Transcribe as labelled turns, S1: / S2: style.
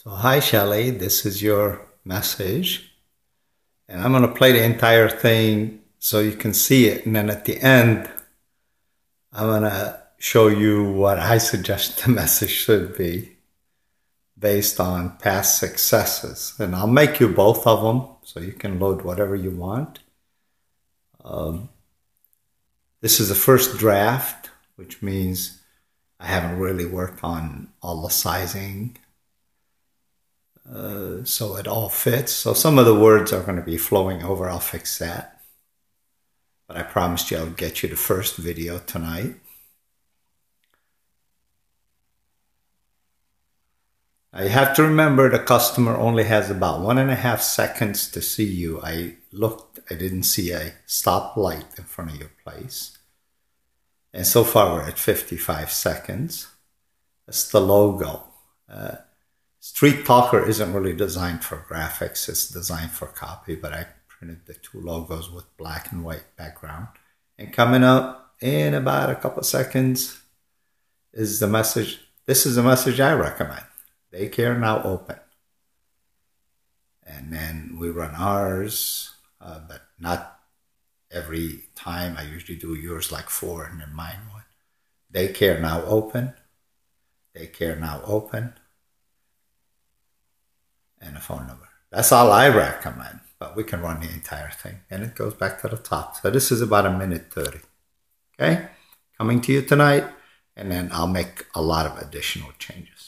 S1: So, hi Shelly, this is your message. And I'm going to play the entire thing so you can see it. And then at the end, I'm going to show you what I suggest the message should be based on past successes. And I'll make you both of them so you can load whatever you want. Um, this is the first draft, which means I haven't really worked on all the sizing uh, so it all fits. So some of the words are going to be flowing over. I'll fix that. But I promised you I would get you the first video tonight. Now you have to remember the customer only has about one and a half seconds to see you. I looked, I didn't see a stoplight in front of your place. And so far we're at 55 seconds. That's the logo. Uh, Street Talker isn't really designed for graphics, it's designed for copy, but I printed the two logos with black and white background. And coming up in about a couple seconds is the message. This is the message I recommend. Daycare now open. And then we run ours, uh, but not every time. I usually do yours like four and then mine one. Daycare now open. Daycare now open a phone number. That's all I recommend, but we can run the entire thing and it goes back to the top. So this is about a minute 30. Okay, coming to you tonight, and then I'll make a lot of additional changes.